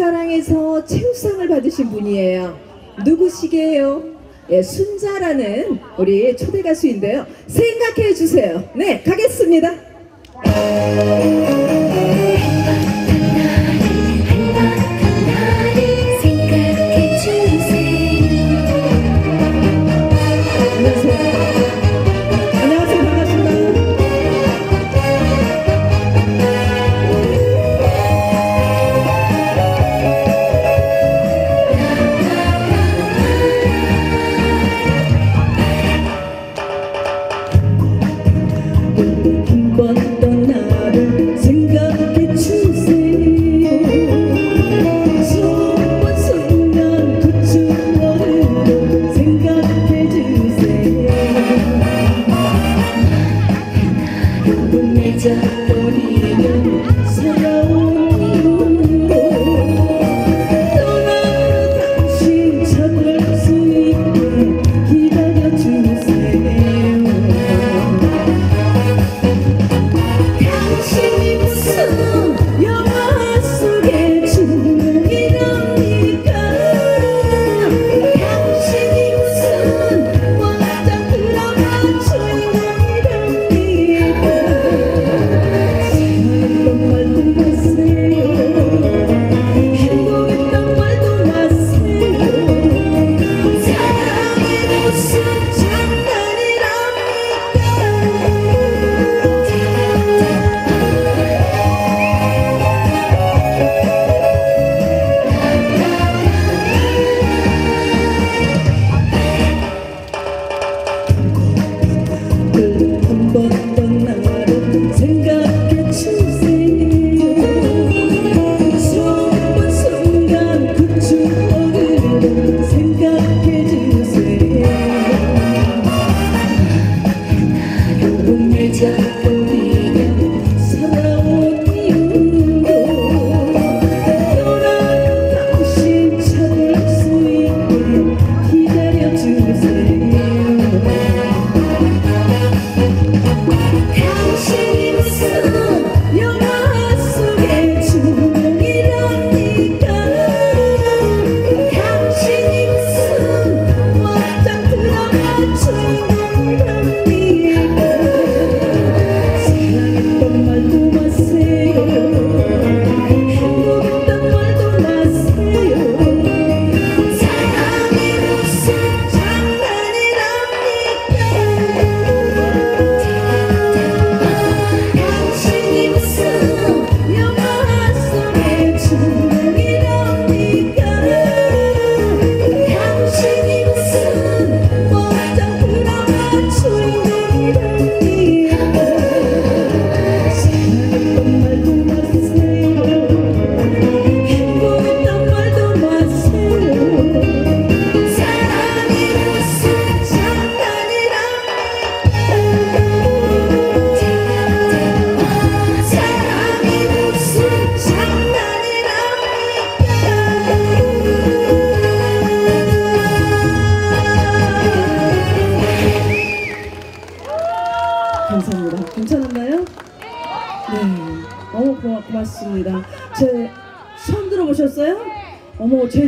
사랑에서 최우상을 받으신 분이에요. 누구시게요? 예, 순자라는 우리 초대 가수인데요. 생각해 주세요. 네, 가겠습니다.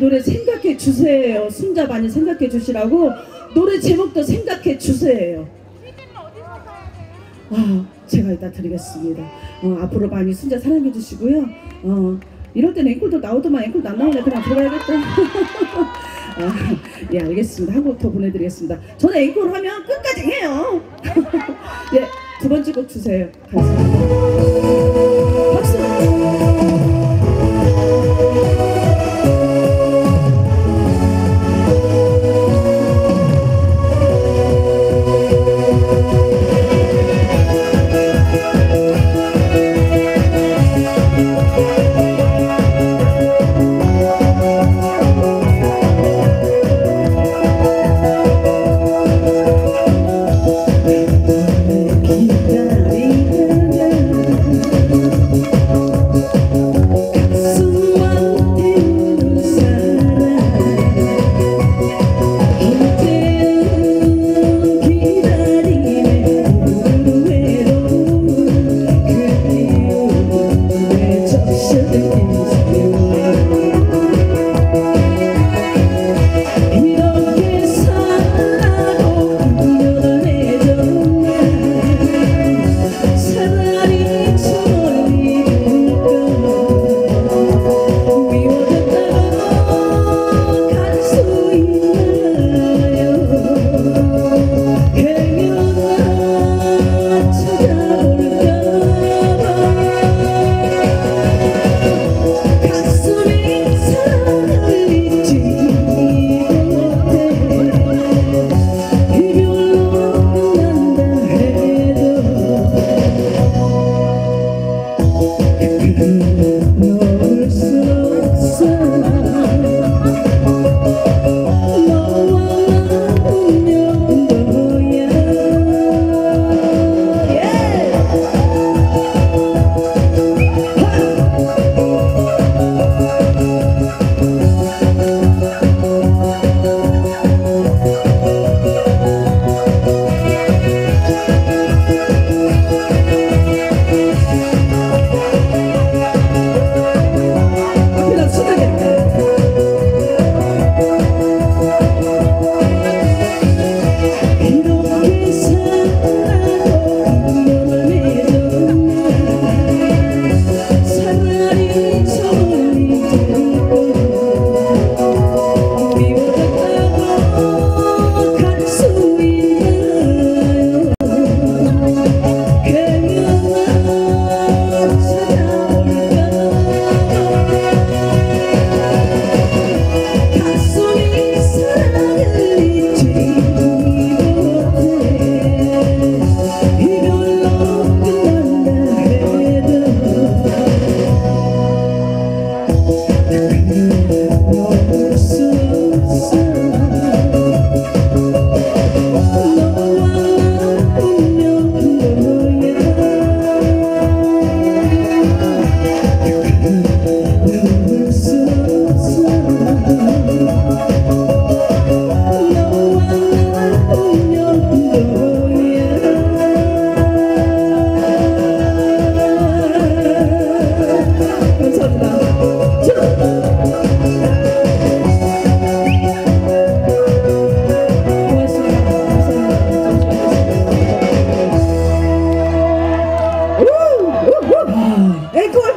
노래 생각해 주세요. 순자반이 생각해 주시라고 노래 제목도 생각해 주세요. 아, 제가 이따 드리겠습니다. 어, 앞으로 많이 순자 사랑해 주시고요. 어, 이럴 때는 앵콜도 나오더만 앵콜도 안 나오네. 그냥 들어야겠다. 아, 예, 알겠습니다. 한 곡 더 보내드리겠습니다. 저는 앵콜 하면 끝까지 해요. 예, 두 번째 곡 주세요. 감사합니다.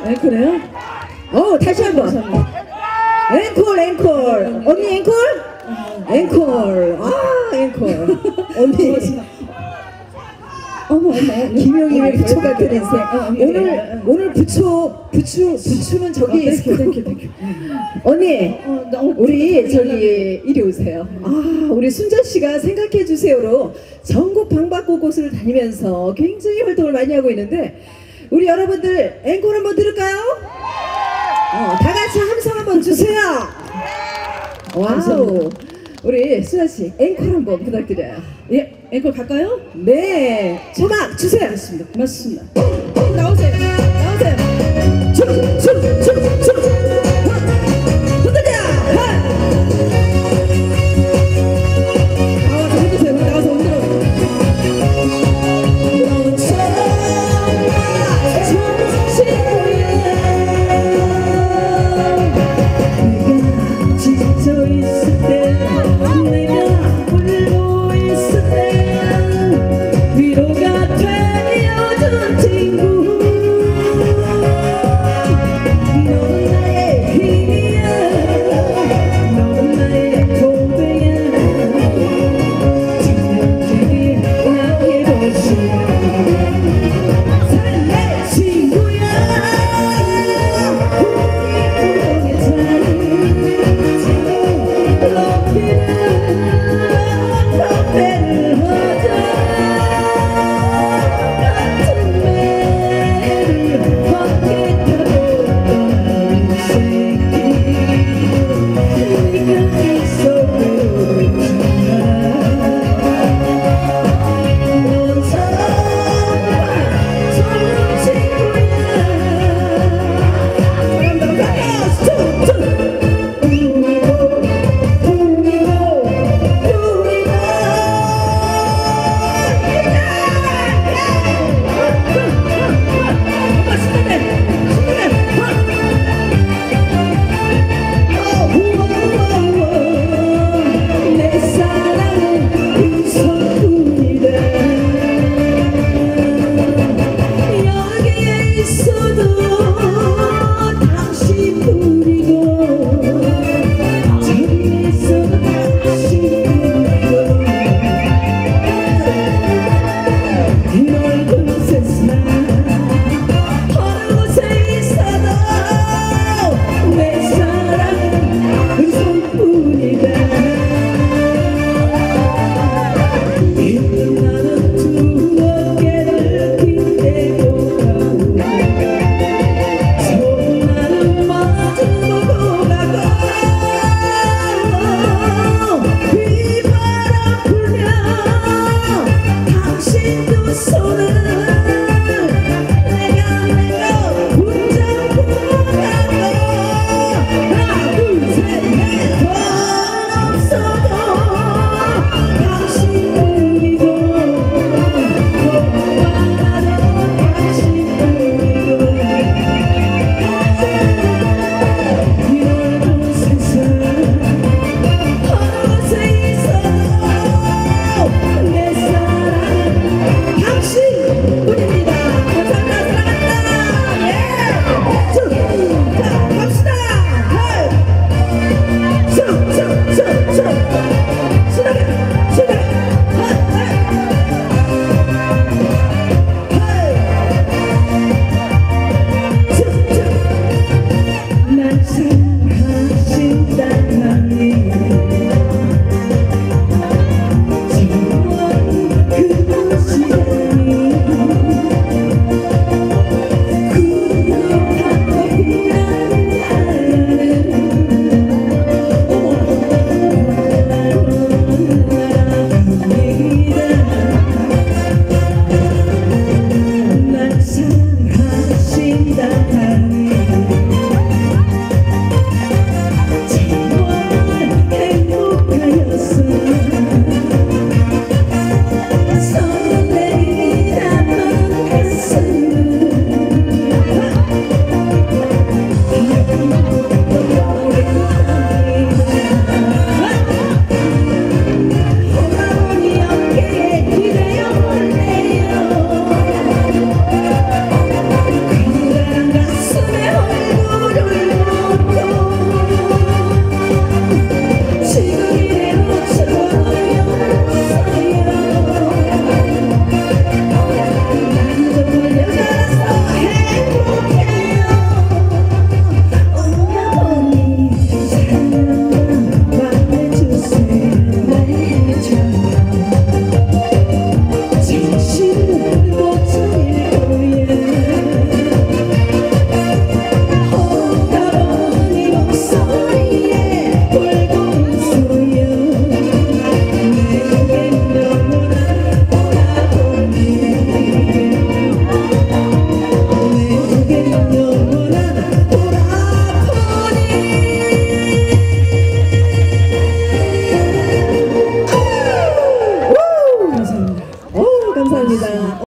우! 앵콜! 앵콜이에요? 어, 다시 한 번. 앵콜, 앵콜. 언니 앵콜? 앵콜. 아, 앵콜. 언니. 어머, 어머. 김용임의 부초가 된 인생. 오늘, 오늘 부초, 부추, 부추는 저기 있고. 언니, 우리 저기 이리 오세요. 아, 우리 순자 씨가 생각해 주세요로 전국 방방곡 곳을 다니면서 굉장히 활동을 많이 하고 있는데 우리 여러분들 앵콜 한번 들을까요? 어, 다 같이 함성 한번 주세요. 와우. 우리 순자 씨 앵콜 한번 부탁드려요. 예, 앵콜 갈까요? 네, 음악 주세요. 알겠습니다. 고맙습니다. 나오세요. 나오세요. 춤, 춤, 춤, 춤.